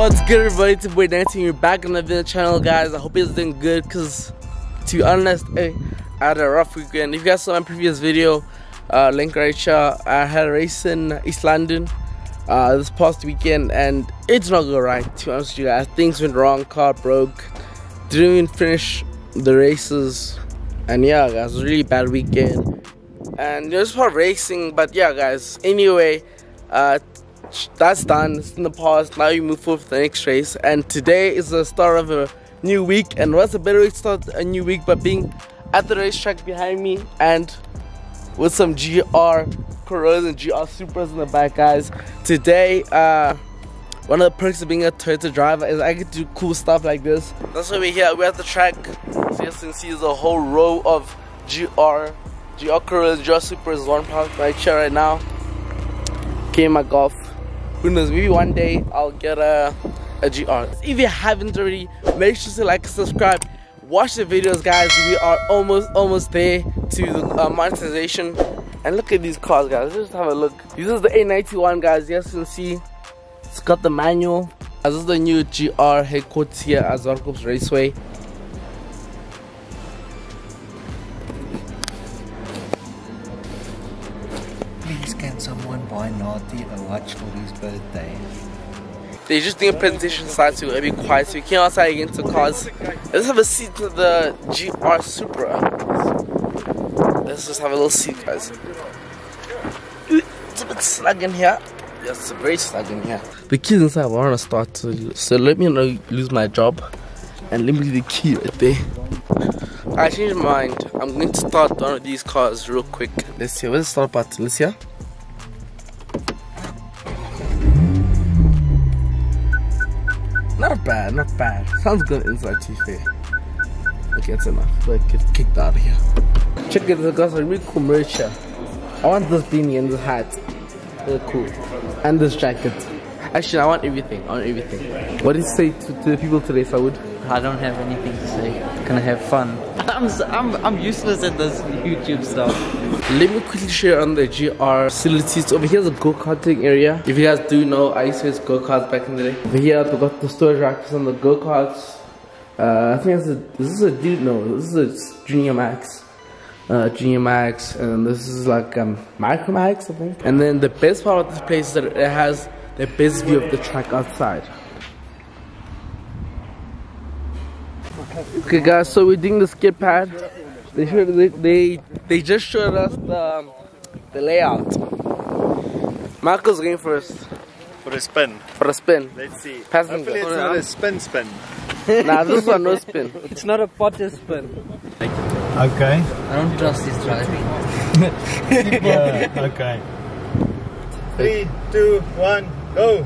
What's good everybody, it's your boy 19, you're back on the video channel guys. I hope you're doing good because to be honest, I had a rough weekend. If you guys saw my previous video, uh, link right here, I had a race in East London uh, this past weekend and it's not going right to be honest with you guys. Things went wrong, car broke, didn't even finish the races and yeah guys, it was a really bad weekend. And it was for racing, but yeah guys, anyway, uh, that's done. It's in the past. Now you move forward to the next race. And today is the start of a new week. And what's a better way to start a new week but being at the racetrack behind me and with some GR Corollas and GR Supras in the back, guys. Today, uh, one of the perks of being a Toyota driver is I get to do cool stuff like this. That's why we're here. We're at the track. So you can see there's a whole row of GR, GR Corollas, GR Supras, one parked right here right now. Okay, my golf who knows maybe one day i'll get a a gr if you haven't already make sure to like subscribe. Watch the videos guys. We are almost almost there to the uh, monetization. And look at these cars guys. Just have a look. This is the a91 guys. Yes you can see it's got the manual. This is the new gr headquarters here at Zwartkops raceway can someone buy Nathi a watch for his birthday? They're just doing a presentation slide so it'll be quiet so we can't outside against the cars. Let's have a seat to the GR Supra. Let's just have a little seat guys. It's a bit snug in here. Yes, it's very snug in here. The keys inside want to start to so let me know lose my job and let me leave the key right there. I changed my mind. I'm going to start one of these cars real quick. Let's see. Where's the start button? Let's see. Bad, not bad. Sounds good inside fair. Okay, that's enough. Like get kicked out of here. Check it, the guys are really cool merch here. I want this beanie and this hat. They're cool. And this jacket. Actually, I want everything. I want everything. What did you say to, to the people today, Saud? I would? I don't have anything to say. Gonna have fun. I'm I'm I'm useless at this YouTube stuff. Let me quickly share on the GR facilities. Over here's a go-karting area. If you guys do know, I used to use go-karts back in the day. Over here, we got the storage racks on the go-karts. Uh, I think this is a, this is a dude, no, this is a Junior Max. Uh, Junior Max, and this is like um, Micro Max, I think. And then the best part of this place is that it has the best view of the track outside. Okay, guys, so we're doing the skid pad. They showed, they, they they just showed us the um, the layout. Marco's going first For a spin. for a spin. Let's see. Passenger. Hopefully it's not a spin spin. nah, this one no spin. It's not a potter spin. Okay. I don't trust his driving. Yeah, okay. Three, two, one, go!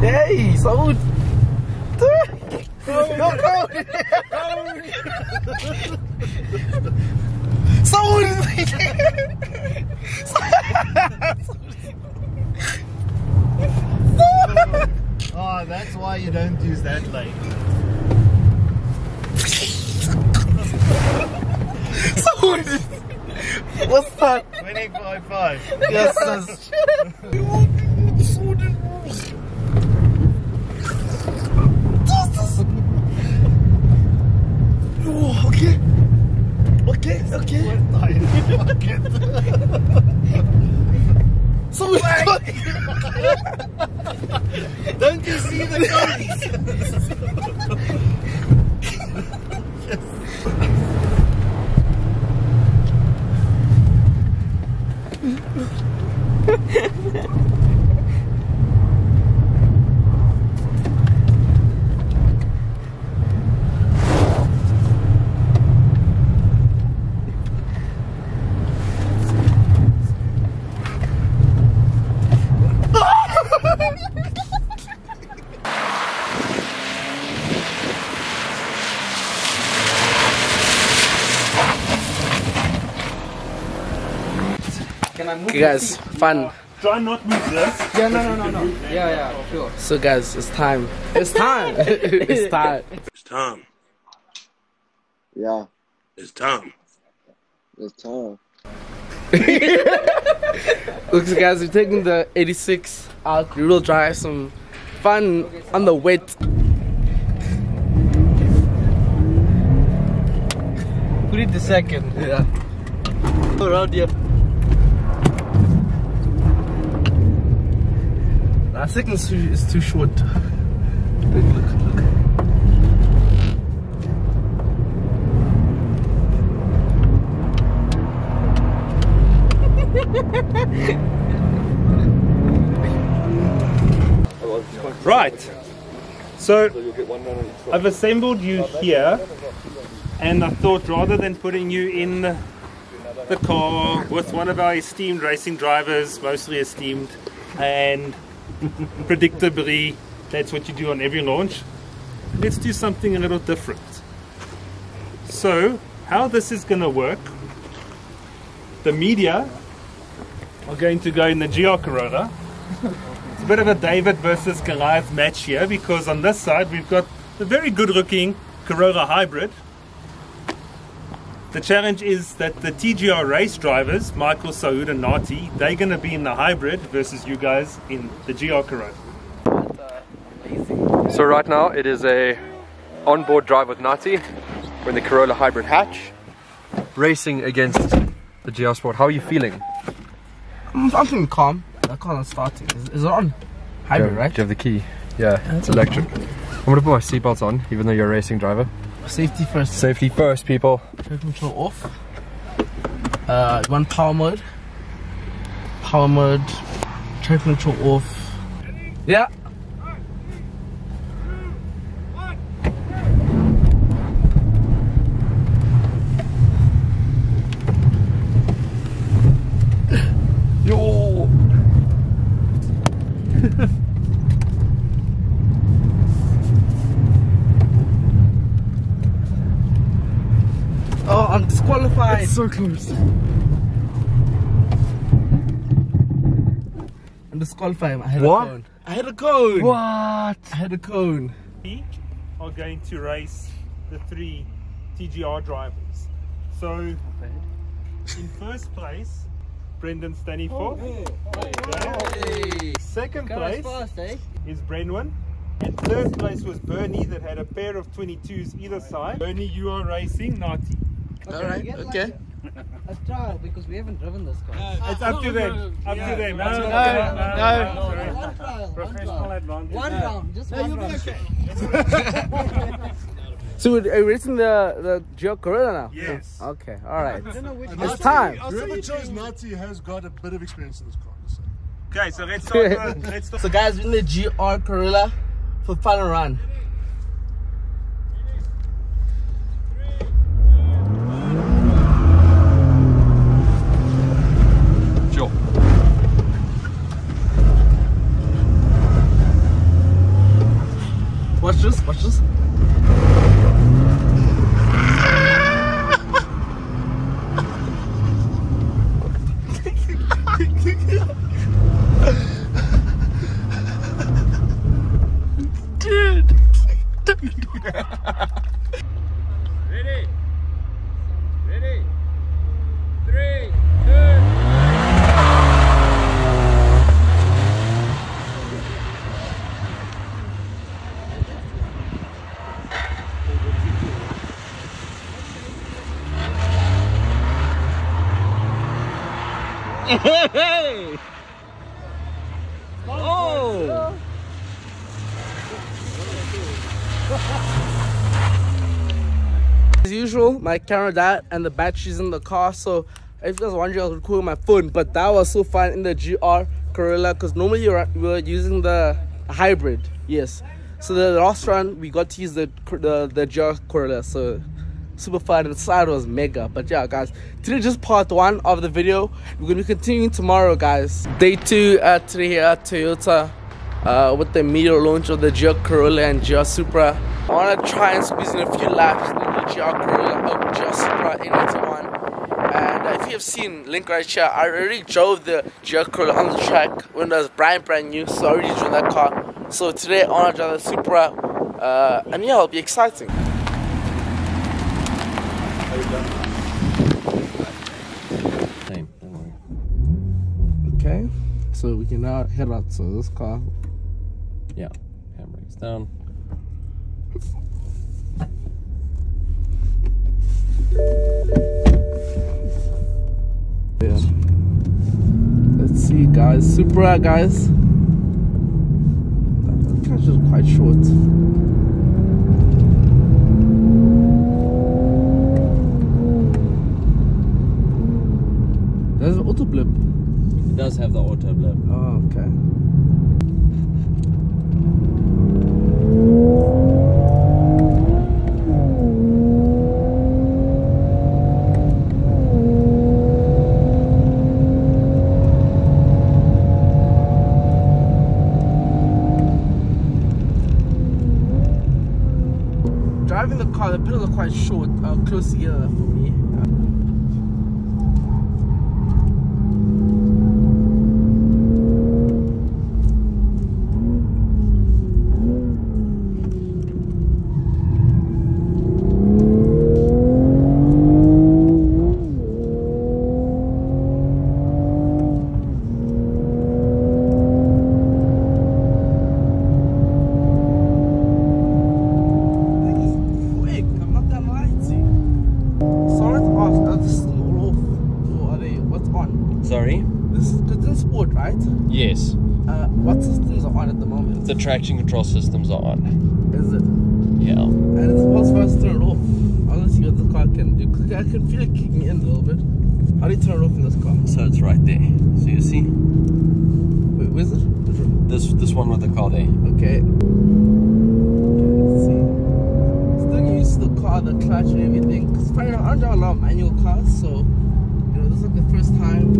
Hey, so Go, oh, that's why you don't use that lane. what's that? Winning by five. Yes, yes. Don't you see the guns? Okay, guys, fun. Try not move this. Yeah, no, no, no, no. Yeah, yeah, sure. So, guys, it's time. It's time. it's time. It's Tom. Yeah, It's time. it's time. Look, so guys, we're taking the 86 out. We will drive some fun on the wet. Put it the second. Yeah. Around here. I think it's too, it's too short. Look, look, look. Right. So I've assembled you here, and I thought rather than putting you in the car with one of our esteemed racing drivers, mostly esteemed, and predictably that's what you do on every launch, let's do something a little different. So, how this is going to work, the media are going to go in the GR Corolla it's a bit of a David versus Goliath match here because on this side we've got a very good looking Corolla hybrid. The challenge is that the TGR race drivers, Michael, Saud and Nathi, they're going to be in the hybrid versus you guys in the GR Corolla. So right now it is a onboard drive with Nathi. We're in the Corolla Hybrid Hatch, racing against the GR Sport. How are you feeling? I'm, I'm feeling calm. The car is starting. Is, is it on? Hybrid, do, right? Do you have the key? Yeah, it's electric. I'm gonna put my seatbelts on, even though you're a racing driver. Safety first. Safety first, people. Traction control off. Uh, one power mode. Power mode. Traction control off. Yeah. Yo. oh, I'm disqualified. so close. I'm disqualified. I had What? a cone. I had a cone. What? I had a cone. We are going to race the three TGR drivers. So, in first place, Brendan Staniforth. Second place eh? is Brenwan. And third place was Bernie that had a pair of 22s either side. Bernie, you are racing Nathi. Alright, okay. A trial because we haven't driven this car. It's up to them. Up to them. No, no, no, no. One trial. One Professional trial. advantage. One round. Just one round. So we're are you racing the the GR Corolla now? Yes. Okay, alright. It's time. Whoever chose Nathi has got a bit of experience in this car. so. Okay, so let's start. the- uh, let's start. So guys, we're in the GR Corolla for final run. Watch this, watch this. As usual, my camera died and the battery's in the car, so if you guys wondering, I was recording my phone. But that was so fun in the GR Corolla because normally were using the hybrid, yes. So the last run we got to use the the, the GR Corolla, so super fun. The side was mega. But yeah, guys, today just part one of the video. We're gonna be continuing tomorrow, guys. Day two at today here at Toyota uh, with the meteor launch of the GR Corolla and GR Supra. I want to try and squeeze in a few laps in the GR Corolla or GR Supra A91. And if you have seen link right here, I already drove the GR Corolla on the track when it was brand brand new, so I already drove that car. So today I want to drive the Supra, uh, and yeah, it'll be exciting. Same, don't worry. Okay, so we can now head out to this car. Yeah. It's down. Yeah. Let's see, guys. Super, guys. That catch is quite short. There's an auto blip. It does have the auto blip. Oh, okay. Driving the car, the pedals are quite short, uh, close together control systems on. Is it? Yeah. And it's possible to turn it off. I want to see what the car can do. I can feel it kicking in a little bit. How do you turn it off in this car? So it's right there. So you see? Wait, where's it? This this one with the car there. Okay. Okay, let's see. Still getting used to the car, the clutch and everything. Because funny enough, I don't drive a lot of manual cars, so you know, this is like the first time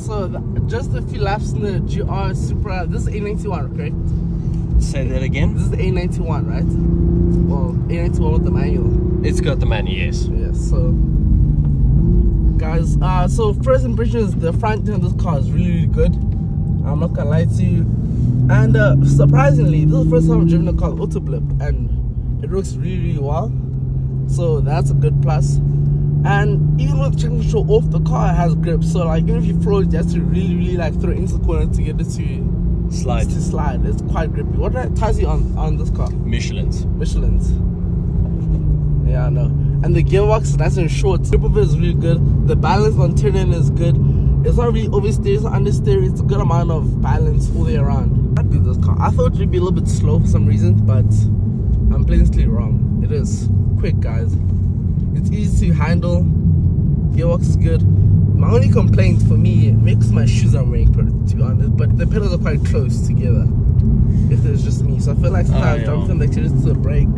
so just a few laps in the GR Supra. This is A91, correct? Say that again? This is the A91, right? Well, A91 with the manual. It's got the manual, yes. Yeah, so guys, uh so first impressions the front end of this car is really, really good. I'm not gonna lie to you. And uh surprisingly, this is the first time I've driven a car with auto blip and it works really, really well. So that's a good plus. And even with traction control off, the car has grip. So like even if you throw it, you have to really, really like throw it into the corner to get it to Slide. to slide. It's quite grippy. What tires you on on this car? Michelin's. Michelin's. Yeah, I know. And the gearbox is nice and short. Grip of it is really good. The balance on turning is good. It's not really oversteer, it's not understeer. It's a good amount of balance all the way around. With this car. I thought it would be a little bit slow for some reason, but I'm plainly wrong. It is quick, guys. It's easy to handle. Gearbox is good. My only complaint for me, it makes my shoes I'm wearing, to be honest. But the pedals are quite close together. If it's just me, so I feel like ah, sometimes yeah. I'm from the activity to the brake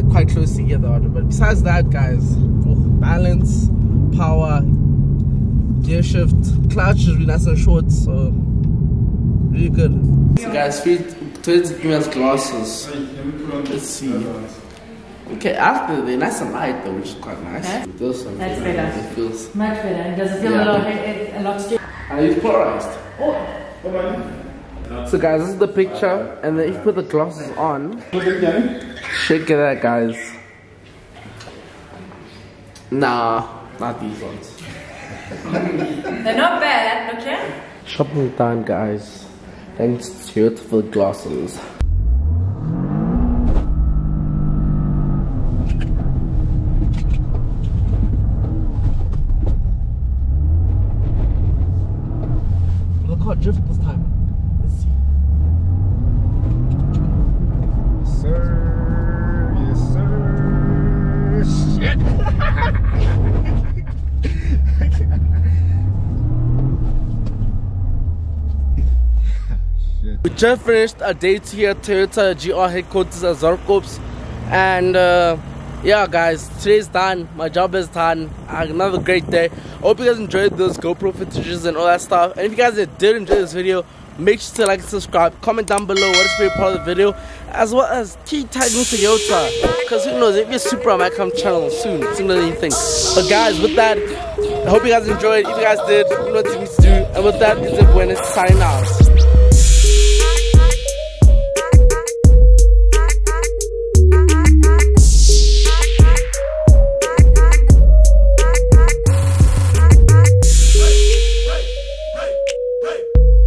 they're quite close together. But besides that, guys, oh, balance, power, gear shift, clutch is really nice and short, so really good. So guys, feet Toyota's giving us glasses. Let's see. Okay, after they're nice and light though, which is quite nice. Okay. Those are That's very- better. It feels. Much better. Does it feel Yeah. a lot, a, a lot straight? Are you polarized? Oh. So guys, this is the picture, and then if you put the glasses on, check it out, guys. Nah, not these ones. They're not bad, okay? Shopping time, guys. Thanks to Toyota for the glasses. Car drift this time. Let's see. Sir, yes, sir. Shit. We just finished a date here at Toyota GR headquarters at Zwartkops. And uh, yeah, guys, today's done. My job is done. Another great day. I hope you guys enjoyed those GoPro footages and all that stuff. And if you guys did enjoy this video, make sure to like and subscribe. Comment down below what is favorite part of the video, as well as tagging Toyota. Because who knows, if you're super, I might come channel soon, sooner than you think. But guys, with that, I hope you guys enjoyed. If you guys did, you know what you need to do. And with that, it's a buenas signing out.